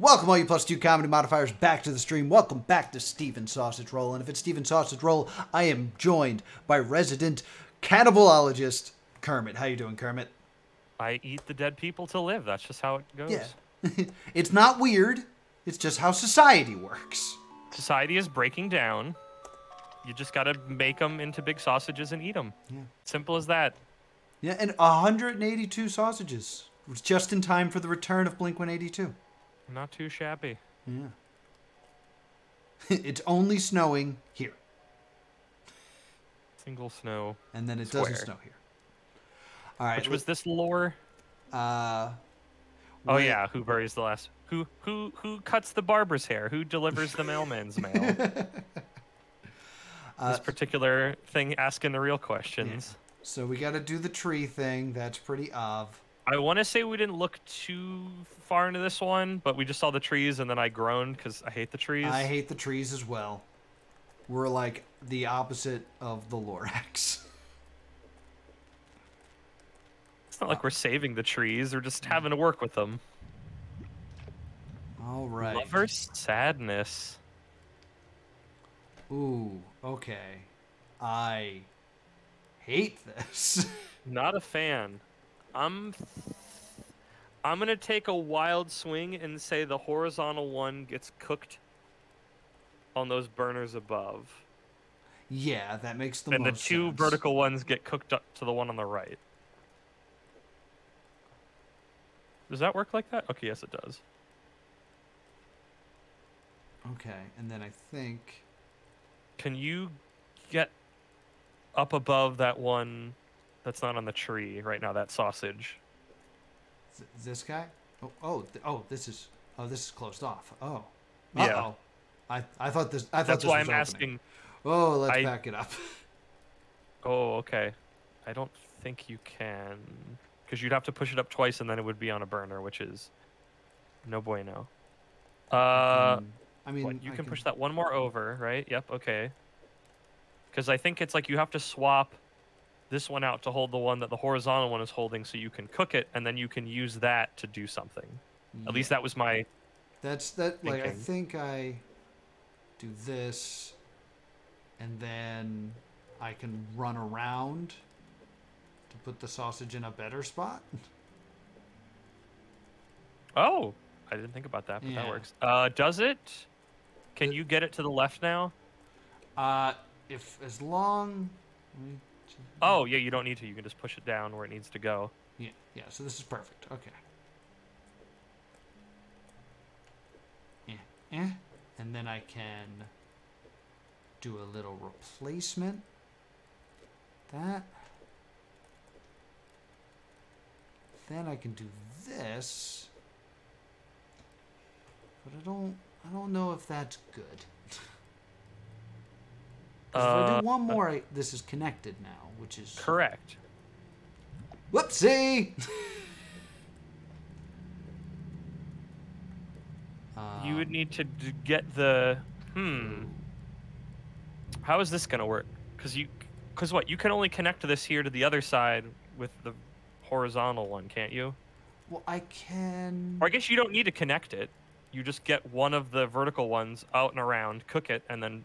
Welcome, all you plus two comedy modifiers, back to the stream. Welcome back to Stephen Sausage Roll. And if it's Stephen Sausage Roll, I am joined by resident cannibalologist Kermit. How you doing, Kermit? I eat the dead people to live. That's just how it goes. Yeah. it's not weird. It's just how society works. Society is breaking down. You just gotta make them into big sausages and eat them. Yeah. Simple as that. Yeah, and 182 sausages. It was just in time for the return of Blink 182. Not too shabby. Yeah. it's only snowing here, Single snow. and then it Square. doesn't snow here. All right. Which was this lore? Uh, Oh wait. yeah, who buries the last? Who who who cuts the barber's hair? Who delivers the mailman's mail? Uh, this particular thing asking the real questions. so we got to do the tree thing. That's pretty of. I want to say we didn't look too far into this one, but we just saw the trees and then I groaned because I hate the trees. I hate the trees as well. We're like the opposite of the Lorax. It's not like we're saving the trees; we're just mm. having to work with them. All right. Lover's sadness. Ooh, okay. I hate this. Not a fan. I'm. I'm gonna take a wild swing and say the horizontal one gets cooked on those burners above, yeah, that makes the and the two sense. vertical ones get cooked up to the one on the right. Does that work like that? Okay, yes, it does. Okay, and then I think Can you get up above that one that's not on the tree right now? That sausage. th- this guy. Oh, oh, th- oh, this is. Oh, this is closed off. Oh. Yeah. Uh-oh. I I thought this. I thought That's this why was I'm opening. asking. Oh, let's I- back it up. Oh, okay. I don't think you can, because you'd have to push it up twice, and then it would be on a burner, which is no bueno. Uh, Um, I mean, what, you I can push that one more over, right? Yep. Okay. Because I think it's like you have to swap this one out to hold the one that the horizontal one is holding, so you can cook it, and then you can use that to do something. At least that was my. That's that. Like I think I do this, and then I can run around to put the sausage in a better spot. Oh, I didn't think about that, but that works. Uh, does it? Can you get it to the left now? Uh, if as long. Let me just- Oh, yeah, you don't need to. You can just push it down where it needs to go. Yeah, yeah. So this is perfect. Okay. Yeah, yeah. And then I can do a little replacement. That. Then I can do this. But I don't. I don't know if that's good. 'Cause if I Uh, do one uh, more, I, this is connected now, which is Correct. Whoopsie! you would need to d- get the. Hmm. How is this gonna work? Because you, because what? You can only connect this here to the other side with the horizontal one, can't you? Well, I can. Or I guess you don't need to connect it. You just get one of the vertical ones out and around, cook it, and then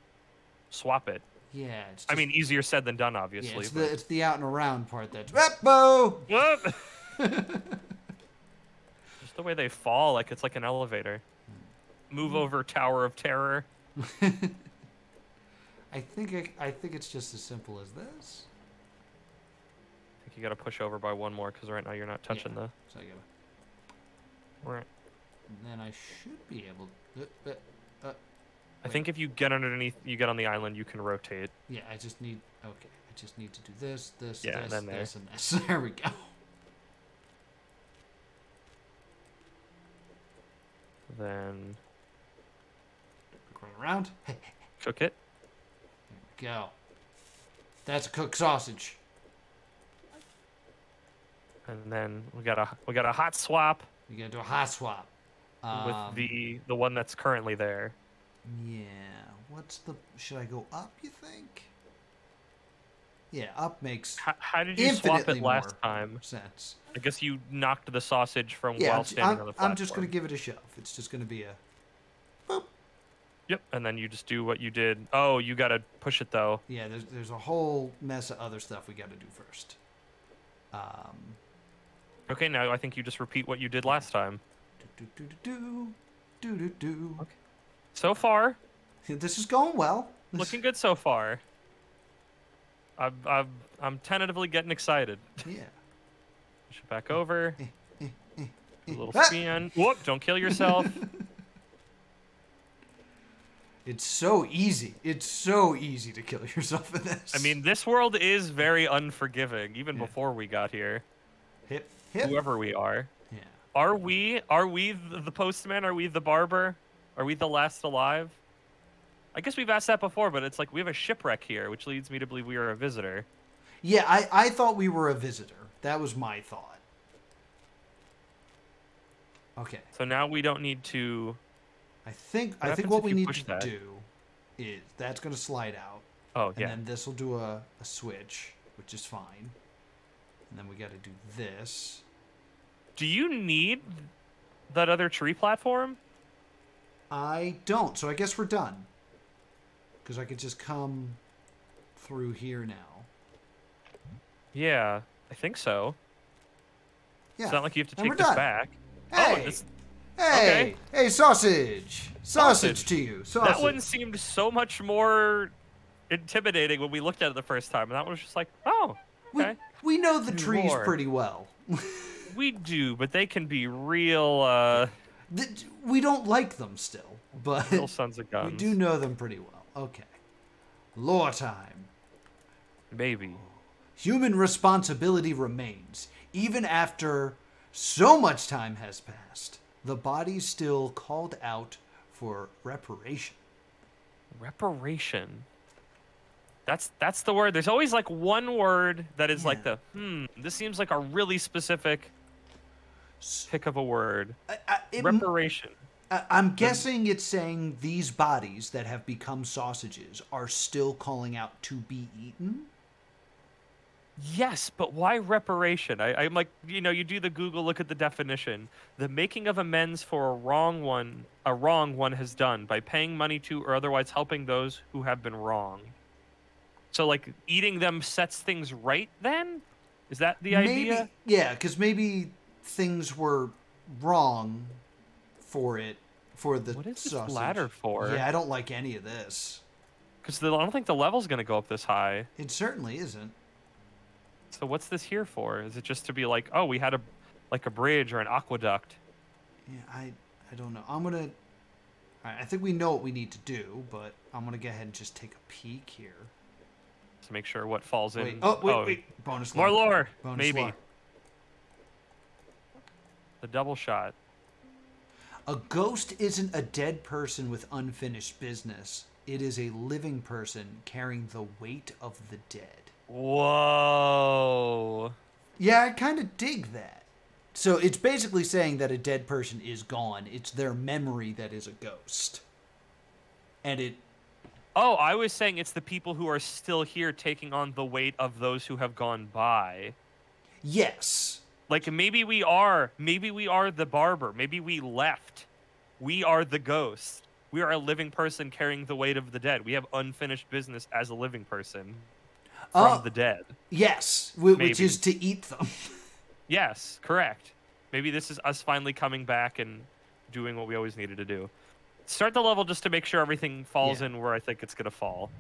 swap it. Yeah, it's. I mean, easier said than done, yeah, obviously. it's but- the it's the out and around part that's. Whoop-bo! Whoop! Just the way they fall, like it's like an elevator. Move over Tower of Terror. I think I, I think it's just as simple as this. I think you gotta push over by one more because right now you're not touching Yeah. the. So I gotta. Right. And then I should be able. Uh, uh, uh, I think if you get underneath, you get on the island, you can rotate. yeah, I just need. Okay, I just need to do this, this, Yeah, this, there. this, and this. There we go. Then Going around. Cook it. we go. That's a cooked sausage. And then we got a we got a hot swap We gotta do a hot swap. Um, with the the one that's currently there. Yeah. What's the? Should I go up? You think? Yeah, up makes How, how did you swap it last time? sense. I guess you knocked the sausage from Yeah, while standing I'm- on the platform. I'm just gonna give it a shove. It's just gonna be a. Boop. Yep, and then you just do what you did. Oh, you gotta push it though. Yeah, there's there's a whole mess of other stuff we got to do first. Um, Okay, now I think you just repeat what you did last time. do do do do do do do. Okay. So far, This is going well. looking good so far. I'm, I'm, I'm tentatively getting excited. Yeah. Push it back over. Eh, A little Ah! scan. Whoop! Don't kill yourself. It's so easy. It's so easy to kill yourself in this. I mean, this world is very unforgiving, even Yeah. before we got here. hip hip. Whoever we are. Yeah. Are we? Are we the postman? Are we the barber? Are we the last alive? I guess we've asked that before, but it's like we have a shipwreck here, which leads me to believe we are a visitor. Yeah, I, I thought we were a visitor. That was my thought. Okay. So now we don't need to. I think What I think what we need to that? do is that's going to slide out, Oh yeah. and then this will do a, a switch, which is fine. And then we got to do this. Do you need that other tree platform? I don't, so I guess we're done. Because I could just come through here now. Yeah, I think so. Yeah. It's not like you have to take this done. back. Hey, Oh, this, hey, hey, sausage, sausage, Sausage. to you. Sausage. that one seemed so much more intimidating when we looked at it the first time, and that one was just like, oh, we, okay. we know the trees pretty well. We do, but they can be real, uh, Th- we don't like them still, but real sons of guns. we do know them pretty well. Okay. Lore time. Maybe. Human responsibility remains. Even after so much time has passed, the body's still called out for reparation. Reparation. That's that's the word. There's always like one word that is like the hmm. This seems like a really specific Pick of a word. I, I, it- Reparation. I'm guessing it's saying these bodies that have become sausages are still calling out to be eaten. Yes, but why reparation? I, I'm like, you know, you do the Google look at the definition. The making of amends for a wrong one, a wrong one has done by paying money to or otherwise helping those who have been wrong. So, like, eating them sets things right. Then, is that the maybe, idea? yeah, because maybe things were wrong for it for the What is this sausage. ladder for? Yeah, I don't like any of this. Because I don't think the level's gonna go up this high. It certainly isn't. So what's this here for? Is it just to be like, oh, we had a, like a bridge or an aqueduct? Yeah, I I don't know. I'm gonna. right, I think we know what we need to do, but I'm gonna go ahead and just take a peek here. To make sure what falls in. Oh, wait. Oh wait wait. Bonus More lore. lore, Bonus maybe. lore. The double shot. A ghost isn't a dead person with unfinished business. It is a living person carrying the weight of the dead. Whoa. Yeah, I kind of dig that. So it's basically saying that a dead person is gone. It's their memory that is a ghost. And it Oh, I was saying it's the people who are still here taking on the weight of those who have gone by. yes. Like maybe we are, maybe we are the barber. Maybe we left. We are the ghost. We are a living person carrying the weight of the dead. We have unfinished business as a living person from Oh. the dead. Yes, whi- which is to eat them. Yes, correct. Maybe this is us finally coming back and doing what we always needed to do. Start the level just to make sure everything falls Yeah. in where I think it's gonna fall.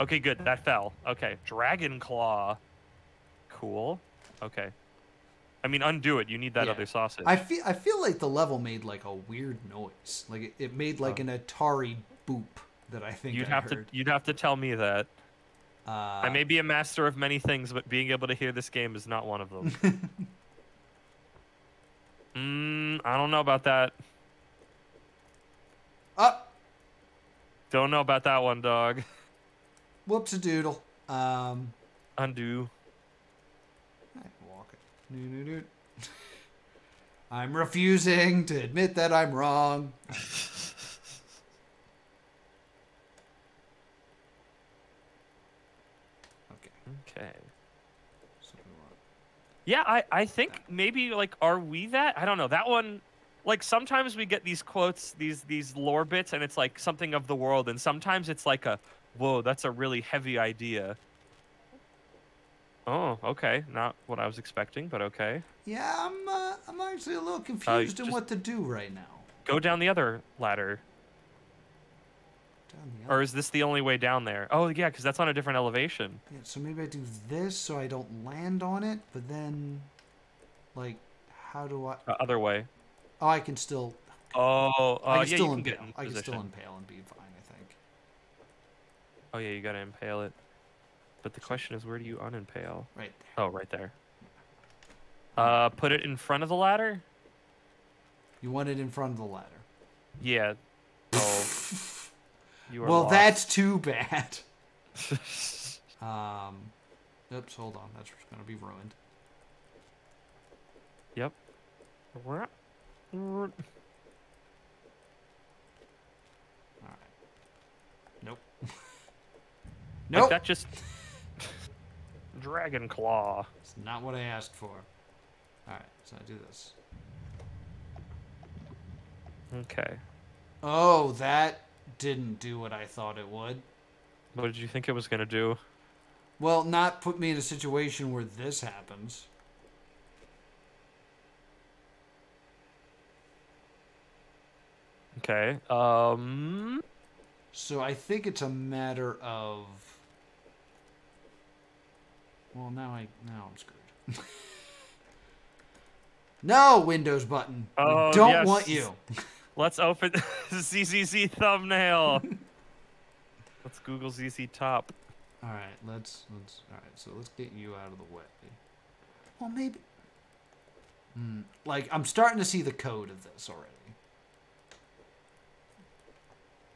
Okay, good. That fell. Okay, dragon claw. Cool. Okay. I mean, undo it. You need that Yeah. other sausage. I feel I feel like the level made like a weird noise. Like it, it made like Oh. an Atari boop that I think You'd I have heard. to. You'd have to tell me that. Uh, I may be a master of many things, but being able to hear this game is not one of them. mm, I don't know about that. Oh, Don't know about that one, dog. whoops a doodle. Um, Undo. I can walk it. Doo-doo-doo. I'm refusing to admit that I'm wrong. Okay. So Yeah, I, I think maybe like are we that? I don't know. That one like sometimes we get these quotes, these these lore bits and it's like something of the world and sometimes it's like a whoa, that's a really heavy idea. Oh, okay. Not what I was expecting, but okay. Yeah, I'm uh, I'm actually a little confused in what to do right now. Go down the other ladder. Down the Or is this the only way down there? Oh, yeah, cuz that's on a different elevation. Yeah, so maybe I do this so I don't land on it, but then, like, how do I? Uh, other way. Oh, I can still. Oh, uh, I can yeah, still you can get impale. I can still impale and be fine. I think. Oh yeah, you gotta impale it. But the question is, where do you unimpale? Right there. Oh, right there. Uh, put it in front of the ladder. You want it in front of the ladder. Yeah. Oh. You are Well, lost. that's too bad. Um. Oops. Hold on. That's gonna be ruined. yep. All right. Nope. Like nope. that just. Dragon claw. It's not what I asked for. All right. So I do this. Okay. Oh, that didn't do what I thought it would. What did you think it was gonna do? Well, not put me in a situation where this happens. Okay. Um. So I think it's a matter of. Well, now I now I'm screwed. no Windows button. We Oh, don't yes. want you. Let's open the ZZZ thumbnail. Let's Google ZZ top. All right, let's let's. All right, so let's get you out of the way. Well, maybe. Hmm, like I'm starting to see the code of this already.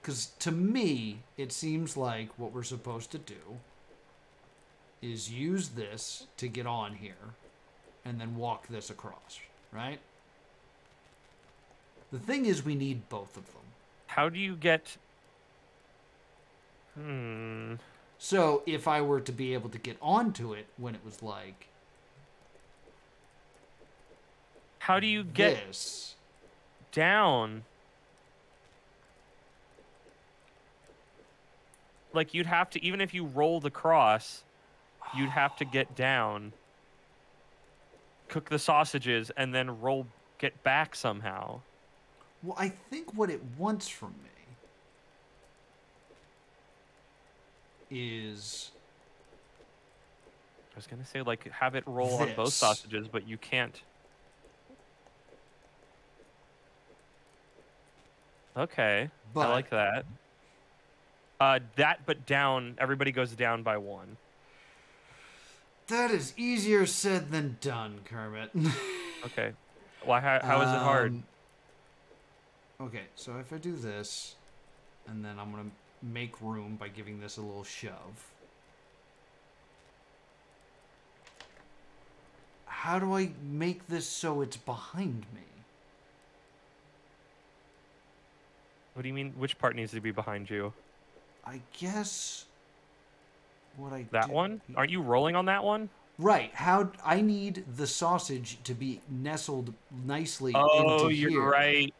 Because to me, it seems like what we're supposed to do is use this to get on here, and then walk this across, right? The thing is, we need both of them. How do you get? Hmm. So if I were to be able to get onto it when it was like How do you get this, down? Like you'd have to, even if you rolled across, you'd have to get down, cook the sausages, and then roll, get back somehow. well, I think what it wants from me is I was gonna say like have it roll on both sausages, but you can't. Okay, But- I like that. Uh, that but down. Everybody goes down by one. That is easier said than done, Kermit. Okay. Why? How, how is it hard? Um, Okay, so if I do this, and then I'm gonna make room by giving this a little shove. How do I make this so it's behind me? What do you mean? Which part needs to be behind you? I guess what I That one? Aren't you rolling on that one? Right. How I need the sausage to be nestled nicely Oh, you're here. right.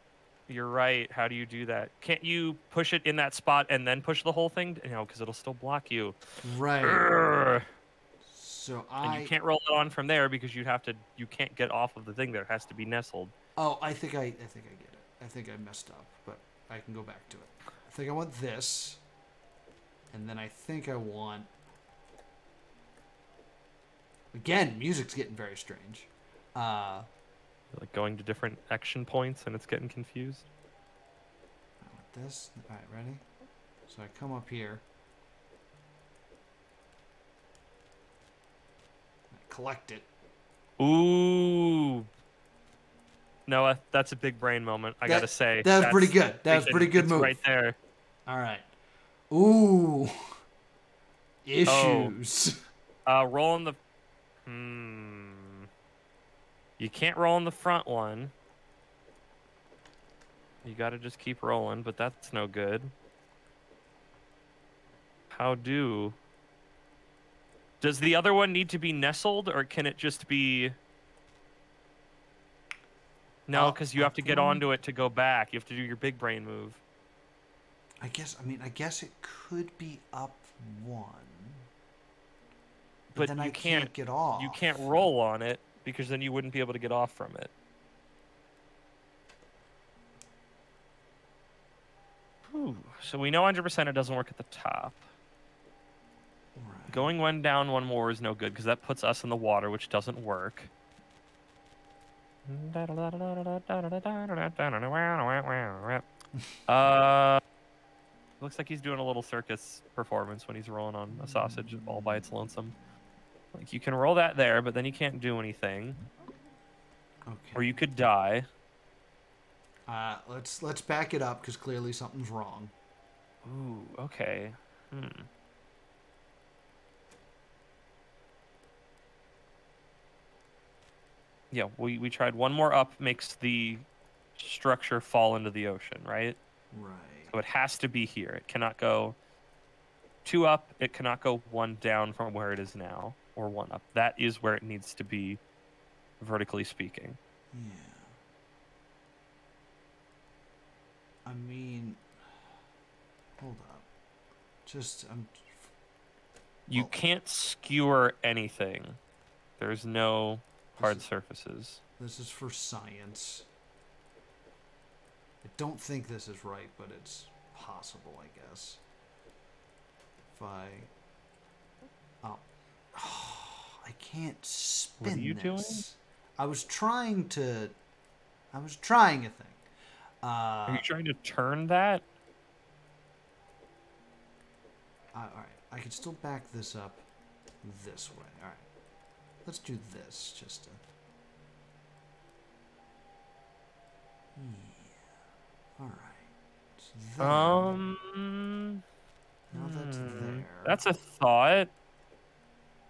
You're right. How do you do that? Can't you push it in that spot and then push the whole thing? No, because it'll still block you. Right. Urgh. So And you can't roll it on from there because you have to. You can't get off of the thing there. Has to be nestled. Oh, I think I I think I get it. I think I messed up, but I can go back to it. I think I want this. And then I think I want Again, music's getting very strange. Uh Like going to different action points and it's getting confused. I want this. All right, ready? So I come up here. I collect it. Ooh. Noah, that's a big brain moment. I That- gotta say. that was pretty good. That was pretty good move. Right there. All right. Ooh. Oh. Issues. Uh, roll on the. Hmm. You can't roll on the front one. You gotta just keep rolling, but that's no good. How do? Does the other one need to be nestled, or can it just be? No, because you have to get onto it to go back. You have to do your big brain move. I guess. I mean, I guess it could be up one. But, But then you I can't- get off. You can't roll on it because then you wouldn't be able to get off from it. Whew. So we know 100% it doesn't work at the top. Right. Going one down, one more is no good because that puts us in the water, which doesn't work. Uh, looks like he's doing a little circus performance when he's rolling on a sausage all by its lonesome. Like you can roll that there, but then you can't do anything, Okay. or you could die. Uh, let's let's back it up because clearly something's wrong. Ooh, okay. Hmm. Yeah, we, we tried one more up makes the structure fall into the ocean, right? Right. So it has to be here. It cannot go two up. It cannot go one down from where it is now, or one up. That is where it needs to be, vertically speaking. Yeah. I mean, hold up. Just I'm. You can't skewer anything. There's no hard This is- surfaces. This is for science. I don't think this is right, but it's possible, I guess. If I. Oh, Oh. I can't spin you doing? this. I was trying to. I was trying a thing. Uh, Are you trying to turn that? all right. I can still back this up this way. All right. Let's do this just to. Yeah. All right. Then- Um. Now that's hmm, there. That's a thought.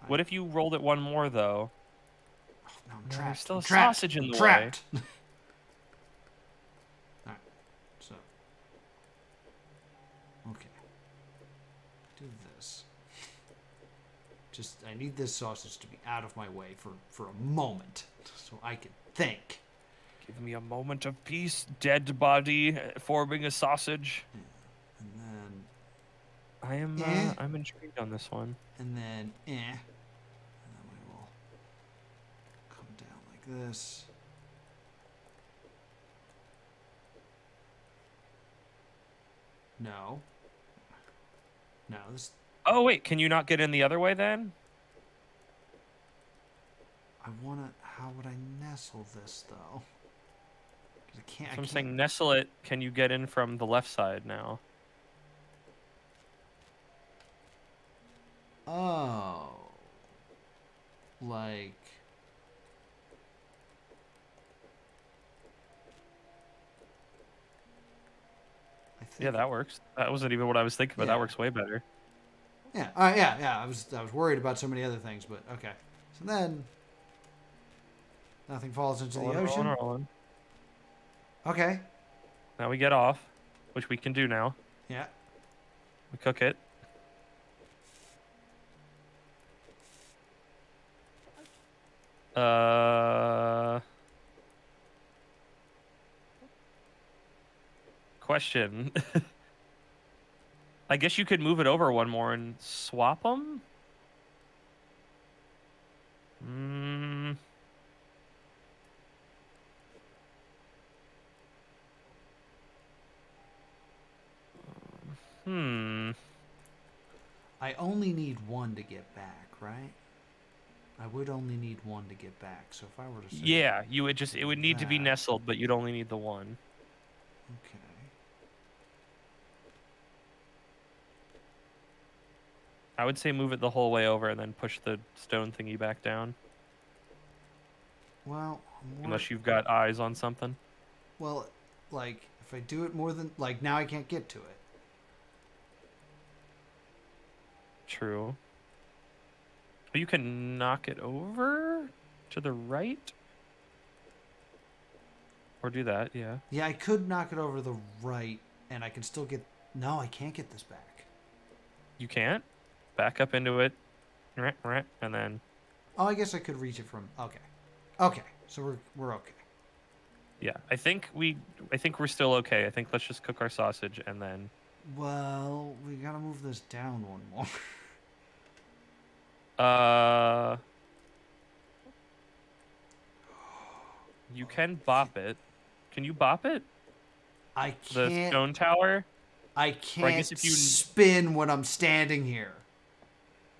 What if you rolled it one more though? Oh, no, I'm trapped. there's still I'm a trapped. sausage in I'm the way. trapped. Alright. So. Okay. Do this. Just, I need this sausage to be out of my way for, for a moment so I can think. Give me a moment of peace, dead body uh, forming a sausage. And then, I am. Eh. Uh, I'm intrigued on this one. and then, eh. And then we will come down like this. No. No, this Oh wait, can you not get in the other way then? I wanna. How would I nestle this though? I can't, so I am saying nestle it. Can you get in from the left side now? Oh. Like. Yeah, that works. That wasn't even what I was thinking, but Yeah. that works way better. Yeah. Uh, yeah. Yeah. I was. I was worried about so many other things, but okay. So then. Nothing falls into the Rolling, rolling, ocean. rolling. Okay. Now we get off, which we can do now. Yeah. We cook it. Uh. Question. I guess you could move it over one more and swap them. Hmm. Hmm. I only need one to get back, right? I would only need one to get back. So if I were to say, Yeah, you would just it would need to be nestled, but you'd only need the one. Okay. I would say move it the whole way over and then push the stone thingy back down. Well, Unless you've got eyes on something. well, like if I do it more than like now, I can't get to it. True. You can knock it over to the right. Or do that, yeah. Yeah, I could knock it over to the right, and I can still get. No, I can't get this back. You can't. Back up into it. right, right, and then Oh, I guess I could reach it from. Okay. Okay. So we're we're okay. yeah, I think we, I think we're still okay. I think let's just cook our sausage and then Well, we gotta move this down one more. uh, you can bop it. Can you bop it? I can't. The stone tower. I can't I guess if you- spin when I'm standing here.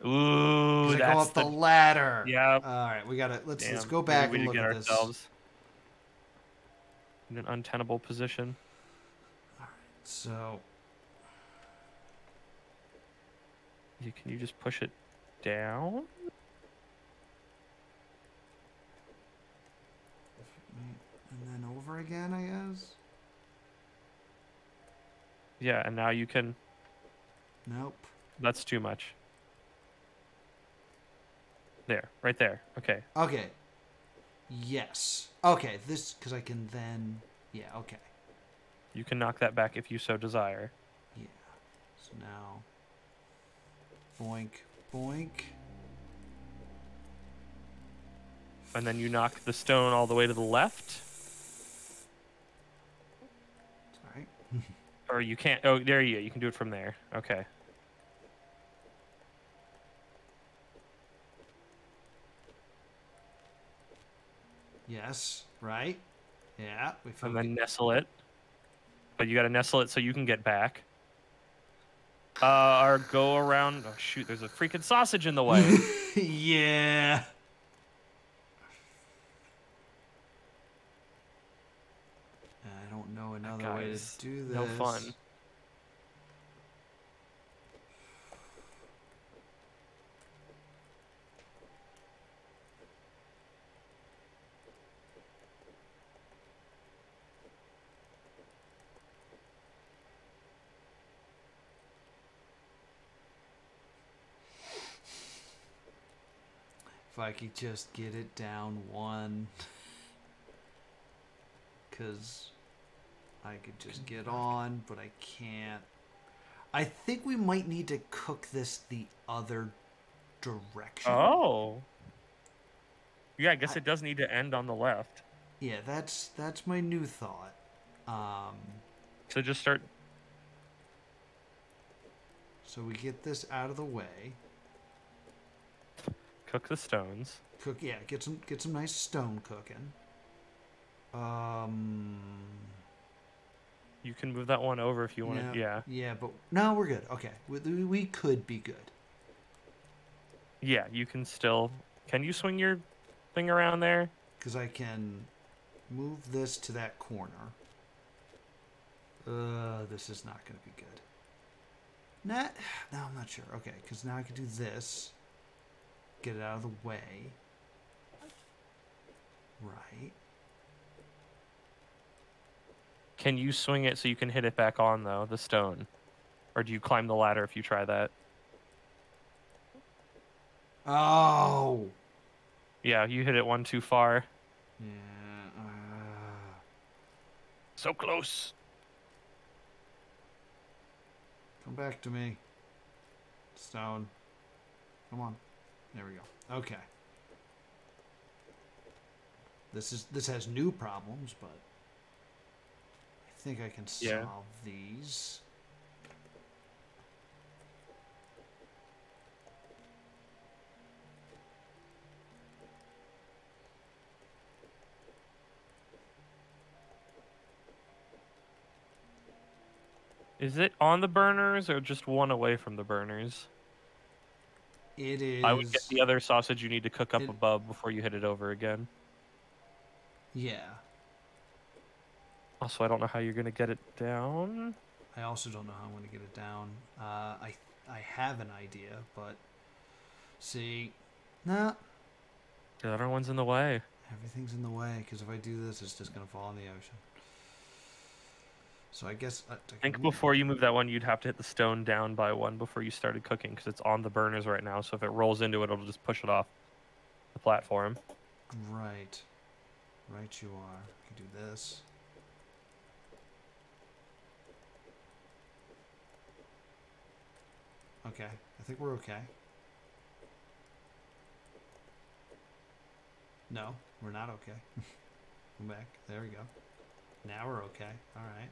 Ooh, 'Cause I that's go up the, the ladder. yeah. All right, we gotta let's let's Damn, go maybe back we and did look get at this. ourselves in an untenable position. All right, so You, can you just push it down? and then over again, I guess. Yeah, and now you can. Nope. That's too much. There, right there. Okay. Okay. Yes. Okay. This because I can then. Yeah. Okay. You can knock that back if you so desire. Yeah. So now. Boink. Boink. And then you knock the stone all the way to the left. Sorry. Or you can't. Oh, there you go. You can do it from there. Okay. Yes. Right. Yeah. We And then nestle it. But you got to nestle it so you can get back. Uh, or go around. Oh, shoot. There's a freaking sausage in the way. yeah. I don't know another way to do this. no fun. I could just get it down one. Because I could just get on, but I can't. I think we might need to cook this the other direction. Oh. Yeah, I guess I- it does need to end on the left. Yeah, that's that's my new thought. Um, So just start. so we get this out of the way. Cook the stones. Cook, yeah, get some get some nice stone cooking. Um, You can move that one over if you want yeah, to. Yeah. yeah, but no, we're good. Okay, we, we could be good. Yeah, you can still. Can you swing your thing around there? because I can move this to that corner. Uh, this is not going to be good. Nah, no, I'm not sure. Okay, because now I can do this. Get it out of the way. Right. Can you swing it so you can hit it back on though the stone, or do you climb the ladder if you try that? Oh. Yeah, you hit it one too far. Yeah. Uh, So close. come back to me. Stone. Come on. There we go. Okay. This is this has new problems, but I think I can solve Yeah. these. Is it on the burners or just one away from the burners? It is. I would get the other sausage you need to cook up It- above before you hit it over again. Yeah. Also, I don't know how you're gonna get it down. I also don't know how I'm going to get it down. Uh, I I have an idea, but see, nah, The other one's in the way. everything's in the way. Because if I do this, it's just going to fall in the ocean. So I guess uh, I think before you move that one, you'd have to hit the stone down by one before you started cooking because it's on the burners right now. So if it rolls into it, it'll just push it off the platform. Right. Right, you are. You can do this. Okay. I think we're okay. No, we're not okay. Come back. There we go. Now we're okay. All right.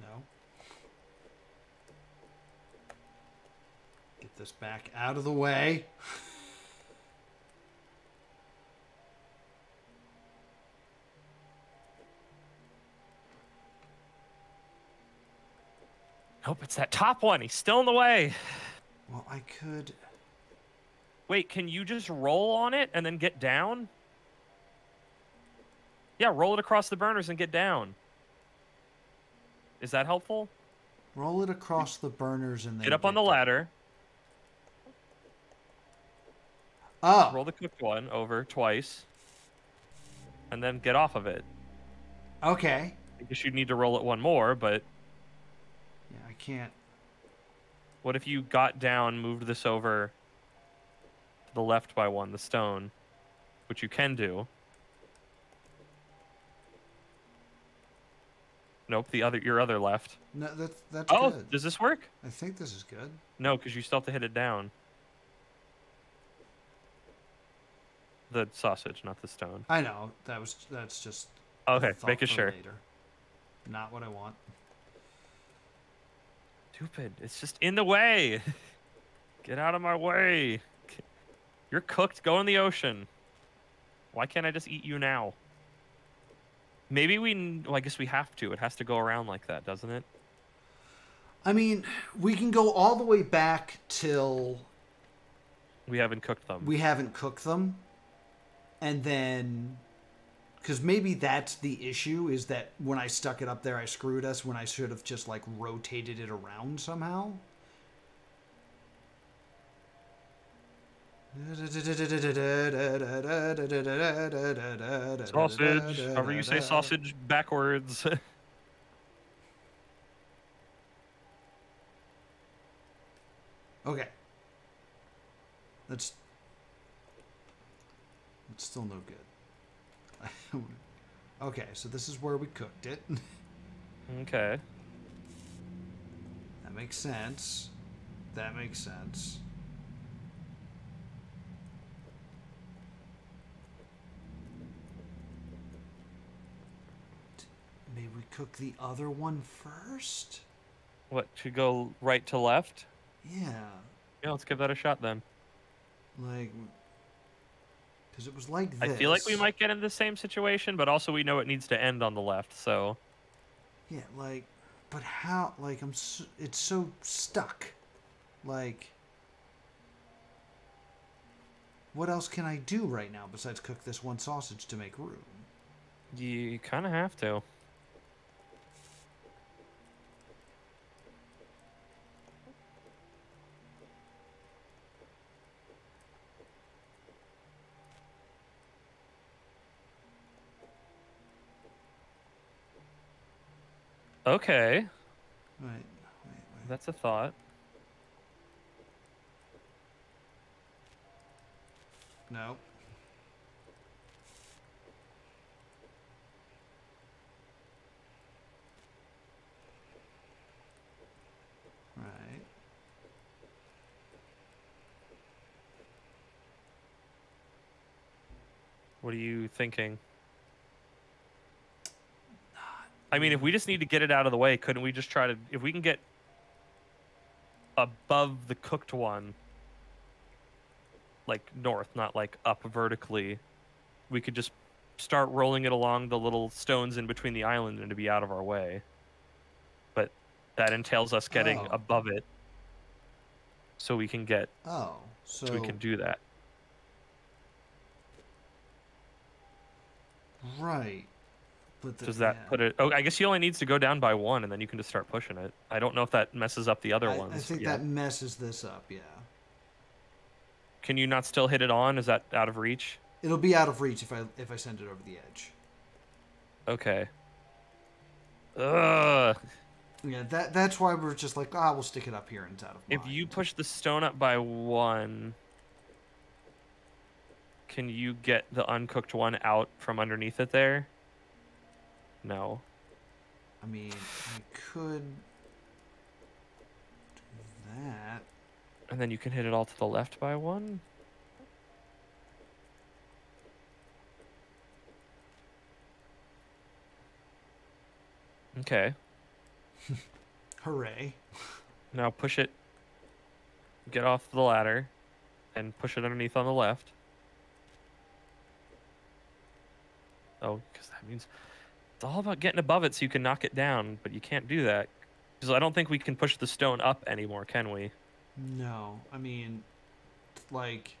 No. Get this back out of the way. Nope, it's that top one. He's still in the way. Well, I could. Wait, can you just roll on it and then get down? Yeah, roll it across the burners and get down. Is that helpful? Roll it across the burners and then Get up on the ladder, Oh, roll the cooked one over twice, and then get off of it. okay. I guess you'd need to roll it one more, but Yeah, I can't. what if you got down, moved this over to the left by one, the stone, which you can do. Nope, the other your other left. No, that's that's Oh, good. does this work? I think this is good. No, because you still have to hit it down. The sausage, not the stone. I know that was that's just. Okay, making sure. Later. Not what I want. Stupid. It's just in the way. Get out of my way. You're cooked. Go in the ocean. Why can't I just eat you now? Maybe we. Well, I guess we have to. It has to go around like that, doesn't it? I mean, we can go all the way back till We haven't cooked them. we haven't cooked them, and then because maybe that's the issue is that when I stuck it up there, I screwed us when I should have just like rotated it around somehow. Sausage. However you say sausage backwards. Okay. That's it's still no good. okay, so this is where we cooked it. okay. That makes sense. That makes sense. Maybe we cook the other one first? What? To go right to left? Yeah. Yeah, let's give that a shot then. Like because it was like this. I feel like we might get in the same situation, but also we know it needs to end on the left, so. Yeah, like, but how? Like, I'm. So, it's so stuck. Like, what else can I do right now besides cook this one sausage to make room? You kind of have to. Okay, Right. Wait. Wait. that's a thought. No. Right. What are you thinking? I mean, if we just need to get it out of the way, couldn't we just try to? If we can get above the cooked one, like north, not like up vertically, we could just start rolling it along the little stones in between the island and to be out of our way. But that entails us getting Oh. above it, so we can get, Oh, so, so we can do that. right. Does that yeah. put it? Oh, I guess he only needs to go down by one, and then you can just start pushing it. I don't know if that messes up the other I, ones. I think yet. that messes this up. Yeah. Can you not still hit it on? Is that out of reach? It'll be out of reach if I if I send it over the edge. Okay. Ugh. Yeah, that that's why we're just like, ah, we'll stick it up here and it's out of If you push the stone up by one, can you get the uncooked one out from underneath it there? No. I mean, I could do that. And then you can hit it all to the left by one. Okay. Hooray. Now push it. Get off the ladder and push it underneath on the left. Oh, because that means it's all about getting above it so you can knock it down, but you can't do that. Because I don't think we can push the stone up anymore, can we? No, I mean, like,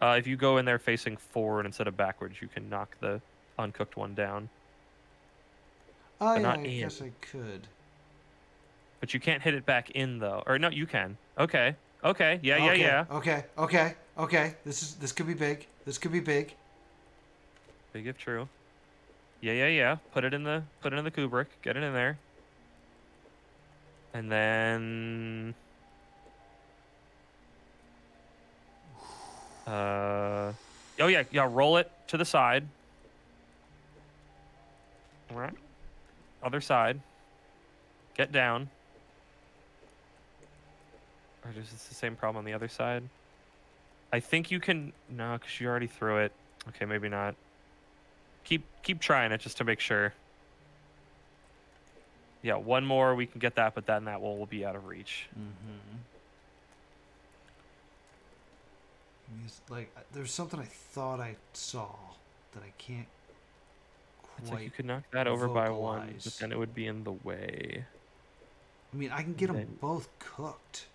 Uh, if you go in there facing forward instead of backwards, you can knock the uncooked one down. oh yeah, not I in. guess I could. But you can't hit it back in though. Or no, you can. Okay. Okay. Yeah, yeah, okay, yeah. Okay, okay, okay. This is this could be big. This could be big. Big if true. Yeah, yeah, yeah. Put it in the put it in the Kubrick. Get it in there. And then uh Oh yeah, yeah, roll it to the side. Alright. Other side. Get down. Or is this the same problem on the other side? I think you can no, because you already threw it. Okay, maybe not. Keep keep trying it just to make sure. Yeah, one more we can get that, but then that one will be out of reach. Mm-hmm. Like, uh, there's something I thought I saw that I can't It's like you could knock that over by one, but then it would be in the way. I mean, I can get them both cooked.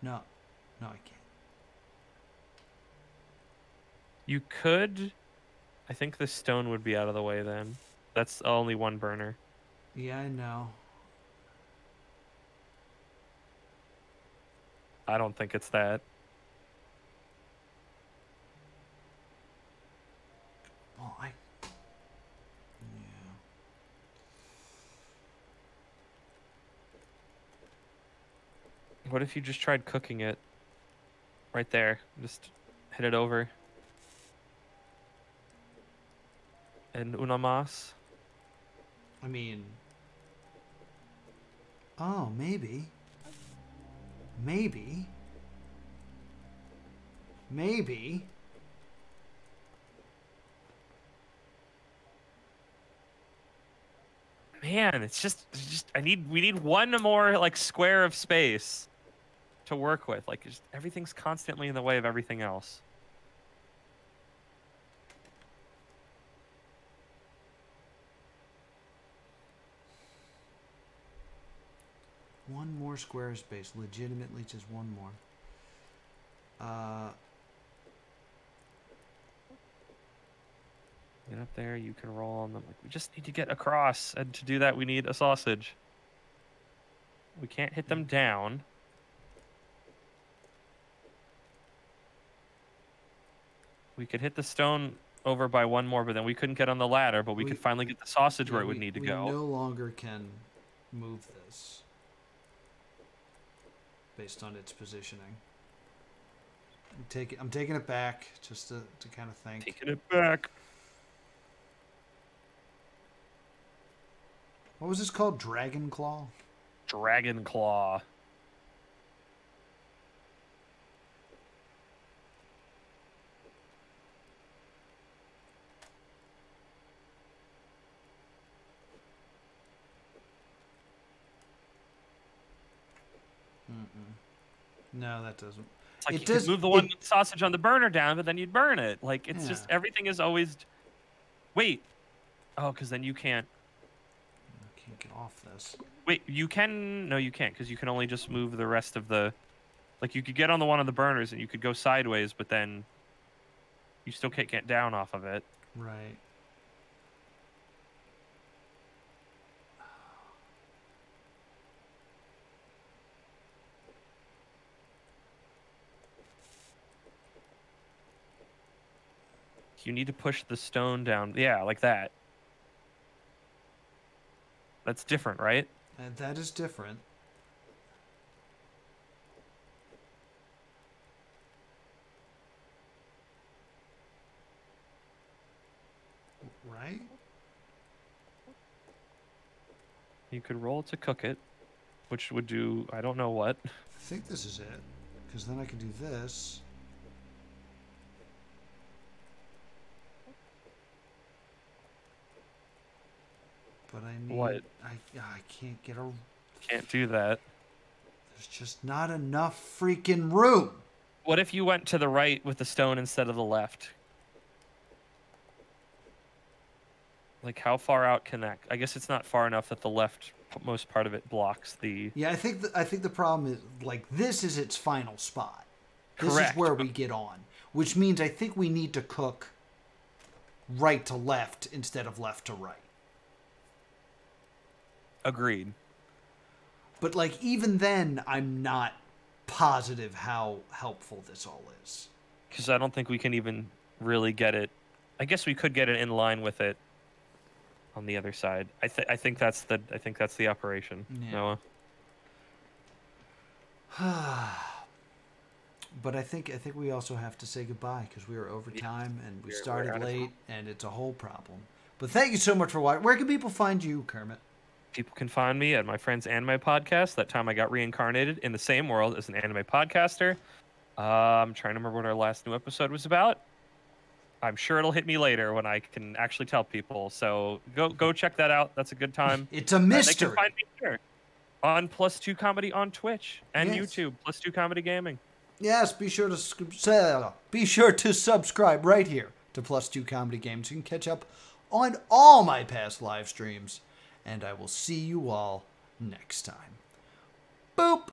No, no, I can't. You could. I think the stone would be out of the way then. That's only one burner. Yeah, I know. I don't think it's that. Well, I. Yeah. What if you just tried cooking it? Right there. Just hit it over. And una mas. I mean. Oh, maybe. Maybe. Maybe. Man, it's just, it's just I need we need one more like square of space to work with. Like just everything's constantly in the way of everything else. One more square space. Legitimately, just one more. Uh, Get up there, you can roll on them. Like we just need to get across, and to do that we need a sausage. We can't hit them down. We could hit the stone over by one more, but then we couldn't get on the ladder. But we, We- could finally get the sausage where it would need to we go. no longer can move this based on its positioning. I'm taking, I'm taking it back just to, to kind of think. Taking it back. What was this called? Dragon Claw? Dragon claw. No, that doesn't. It's like It you does- could move the one it- sausage on the burner down, but then you'd burn it. Like it's just everything is always. Wait. Oh, because then you can't. I can't get off this. Wait, you can. No, you can't, because you can only just move the rest of the. Like you could get on the one of the burners and you could go sideways, but then. You still can't get down off of it. Right. You need to push the stone down. Yeah, like that. That's different, right? And that is different. Right? You could roll to cook it. which would do I don't know what. I think this is it. Because then I can do this. But I need. What? I, I can't get a. Can't do that. There's just not enough freaking room. What if you went to the right with the stone instead of the left? Like how far out can that? I guess it's not far enough that the left most part of it blocks the. Yeah, I think the, I think the problem is like this is its final spot. This Correct. is where we get on, which means I think we need to cook right to left instead of left to right. Agreed. But like even then, I'm not positive how helpful this all is. Because I don't think we can even really get it. I guess we could get it in line with it on the other side. I th- I think that's the I think that's the operation. Yeah. Noah. But I think I think we also have to say goodbye because we are over time and we started late and it's a whole problem. But thank you so much for watching. Where can people find you, Kermit? People can find me at my friend's anime podcast. That time I got reincarnated in the same world as an anime podcaster. Uh, I'm trying to remember what our last new episode was about. I'm sure it'll hit me later when I can actually tell people. So go go check that out. That's a good time. It's a mystery. can find me here on Plus Two Comedy on Twitch and Yes. YouTube. Plus Two Comedy Gaming. Yes, be sure to be sure to subscribe right here to Plus Two Comedy Games. You can catch up on all my past live streams, and I will see you all next time. Boop.